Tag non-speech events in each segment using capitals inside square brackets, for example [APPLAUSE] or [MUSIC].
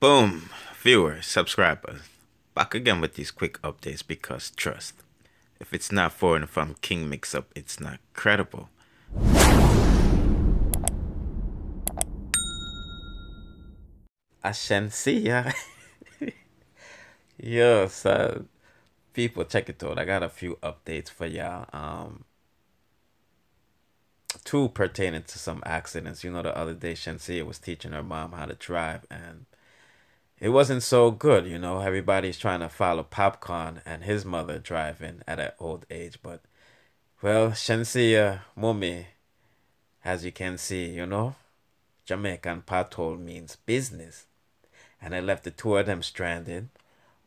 Boom, viewers, subscribers, back again with these quick updates because trust, if it's not foreign from King Mix-Up, it's not credible. Ashensia. [LAUGHS] Yo, so people check it out. I got a few updates for y'all. Um two pertaining to some accidents. You know, the other day Shenseea was teaching her mom how to drive and it wasn't so good, you know. Everybody's trying to follow Popcaan and his mother driving at an old age, but well, Shenseea Mummy, as you can see, you know, Jamaican pothole means business. And I left the two of them stranded.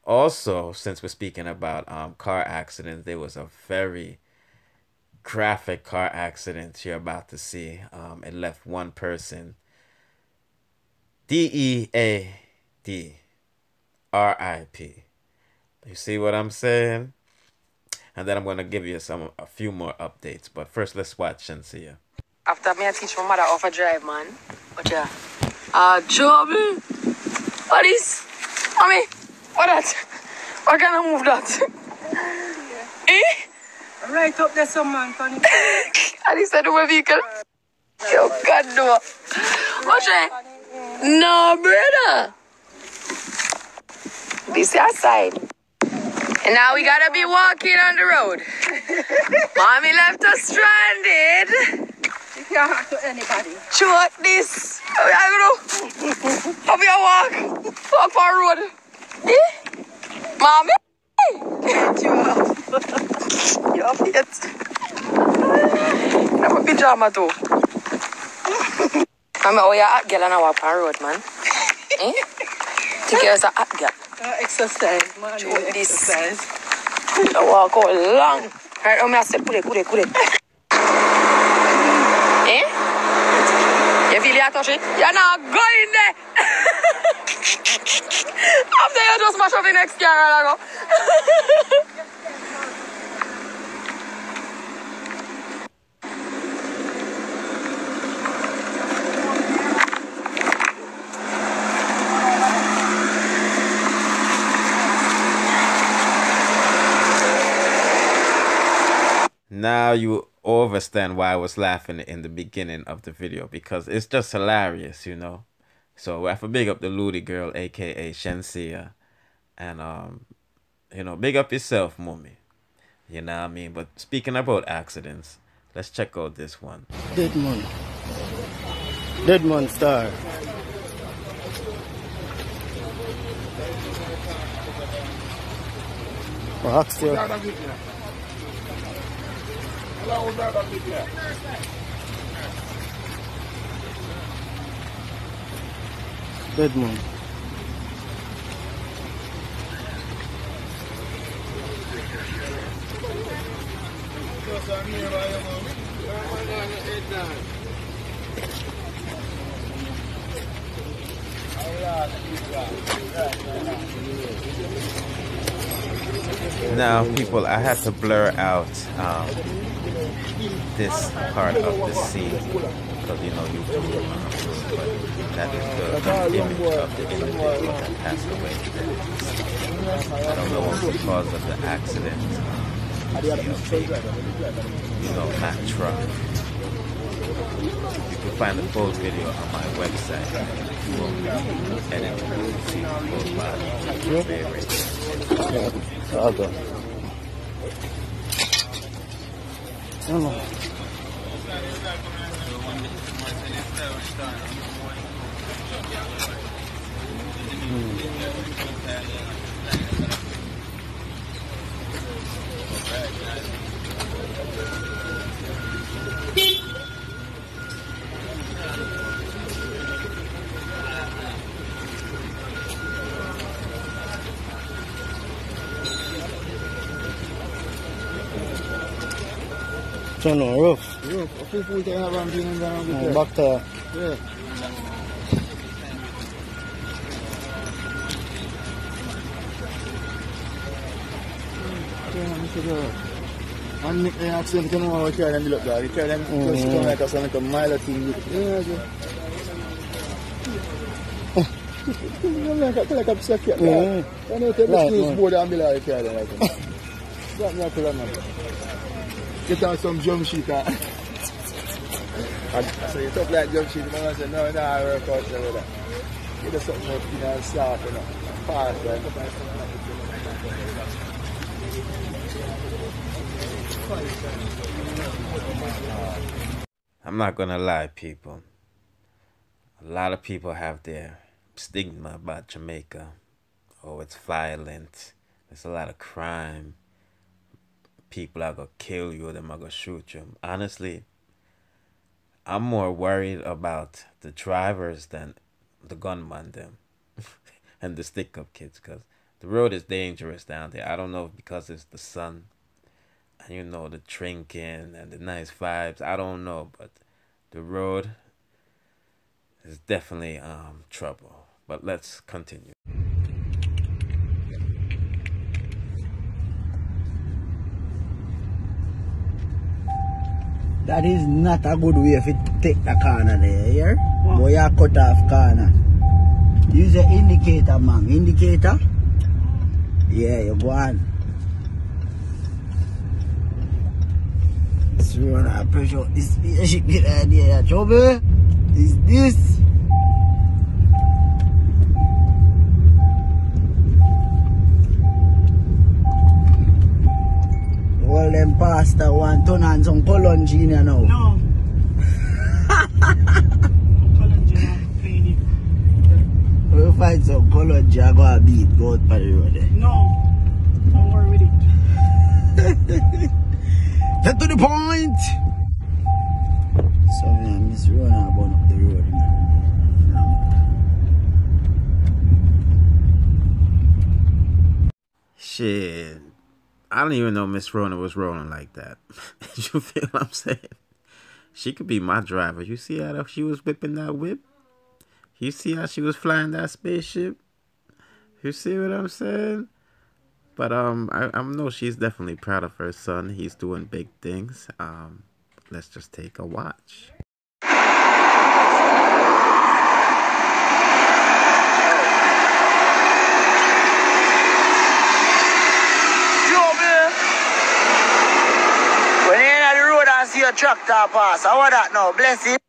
Also, since we're speaking about um, car accidents, there was a very graphic car accident you're about to see. Um, it left one person. D E A D R I P. You see what I'm saying? And then I'm gonna give you some a few more updates. But first let's watch and see ya. After me I teach my mother how to drive man. But yeah. Uh trouble. What is? Mommy, what that? What kind of move that? [LAUGHS] eh? Right up there, some man, Connie. and he said, "What vehicle?" Yo, God no. What's that? No, brother. This outside. And now we gotta be walking on the road. [LAUGHS] Mommy left us stranded. You can't to anybody. Short this. We gonna [LAUGHS] How we gonna walk? Walk for a road. Eh? Mommy? You have it. I'm a pajama too. Mommy, oh yeah, hot girl and I walk on road, man. Eh? Think you're a hot girl. Exercise, you this- walk out long. Right, me I say, put it, put it, put it. eh? You feel you touch it? You're not going there. After you just mash up the next camera, I go. Now you understand why I was laughing in the beginning of the video because it's just hilarious, you know. So I have to big up the Loodi girl, aka Shenseea, and um, you know, big up yourself, mommy. You know what I mean? But speaking about accidents, let's check out this one. Dead man. Dead man star. Dead man. Now, people, I had to blur out um, this part of the sea because you know you do but that is the image of the individual that passed away. I don't know what's the cause of the accident. You you know, Mack truck. You can find the full video on my website. And it will see the full body. Very Tamam. Hmm. Turn on rough. Rough. People can have and bring down with yeah, Back tire. Yeah. And the accident come over here and look there. You tell them mm. just come like us and like a mile or two. Yeah, yeah. Mwen men akak kolek ap sekyak la. Mwen men akak kolek ap sekyak la. Mwen men akak kolek ap sekyak la. Get on some jump sheet. ah. And so you talk like jump sheet, man. I say, no, no, I work out there with that. Get us something more thin and soft, you know. Fast, right? I'm not gonna lie, people. A lot of people have their stigma about Jamaica. Oh, it's violent. There's a lot of crime. People are gonna kill you, them are gonna shoot you. Honestly, I'm more worried about the drivers than the gunman them [LAUGHS] and the stick up kids because the road is dangerous down there. I don't know because it's the sun and you know the drinking and the nice vibes. I don't know, but the road is definitely um trouble. But let's continue. That is not a good way if you take the corner there, yeah? Boy, you cut off corner. Use the indicator, man. Indicator? Yeah, you go on. So when I pressure this spaceship get idea, you trouble? Is this? Them pasta want turn on some colon genia now. No. Colin Jenner, clean it. We'll find some I go beat go out by the road there. No. Don't worry with it. [LAUGHS] Get to the point! So yeah, Miss Rona burn up the road, man. Shit. I don't even know Miss Rona was rolling like that. [LAUGHS] you feel what I'm saying? She could be my driver. You see how she was whipping that whip? You see how she was flying that spaceship? You see what I'm saying? But um, I, I know she's definitely proud of her son. He's doing big things. Um, let's just take a watch. Joe, man. When you're in the road and see a tractor pass, how that now? Bless it.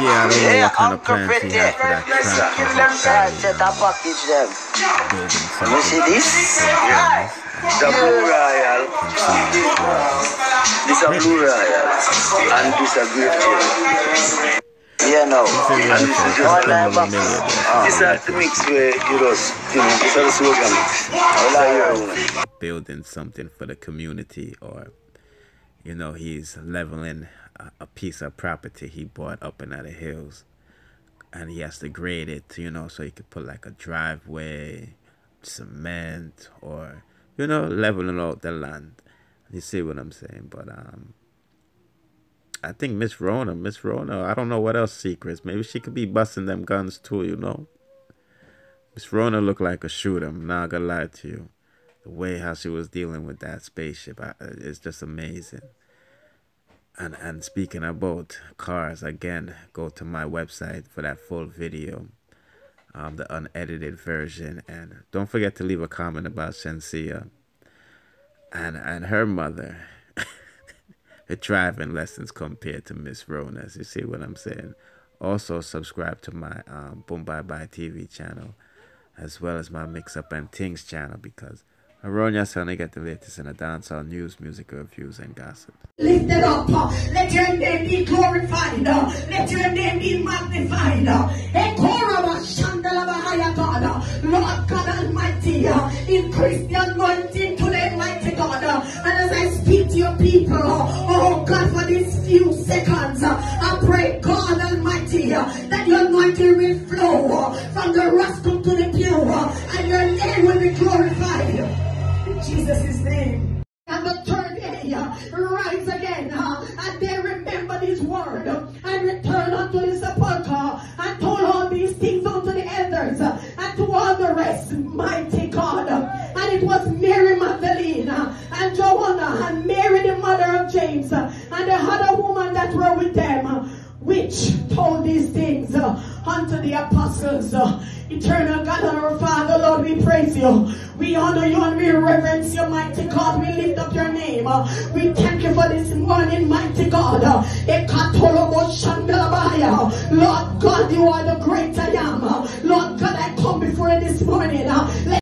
Yeah, I don't know what kind of plans he for that Yes, track. give them that set and package them. You see this? The Blue Royal. This a Blue Royal. And this a Great King. Yeah, no. And this is just one. This is the mix where you just, you know, this is the slogan mix. I like your own. building something for the community or you know he's leveling a, piece of property he bought up in the hills. And he has to grade it you know so he could put like a driveway cement or you know leveling out the land. You see what i'm saying? But um i think miss rona miss rona i don't know what else secrets. Maybe she could be busting them guns too you know? Miss rona look like a shooter i'm not gonna lie to you the way how she was dealing with that spaceship I, it's just amazing. And and speaking about cars again go to my website for that full video um the unedited version. And don't forget to leave a comment about Shenseea and and her mother [LAUGHS] her driving lessons compared to Miss Rona's you see what I'm saying? Also subscribe to my um Boom Bye Bye TV channel as well as my Mix Up and Things channel because son, I get the latest in the dancehall news, music reviews, and gossip. Lift it up. Let your name be glorified. Let your name be magnified. Lord God Almighty, increase the anointing today, mighty God. And as I speak to your people, oh God, for these few seconds, I pray, God Almighty, that your anointing will flow from the rascal to Jesus' name. And the third day, uh, rise again, uh, and they remember his word, uh, and return unto the sepulchre, uh, and told all these things unto the elders, uh, and to all the rest, mighty God. And it was Mary Magdalene, uh, and Joanna, and Mary the mother of James, and the other woman that were with them, which told these things unto the apostles. Eternal God and our Father, Lord, we praise you. We honor you and we reverence you, mighty God. We lift up your name. We thank you for this morning, mighty God. Lord God, you are the great I am. Lord God, I come before you this morning.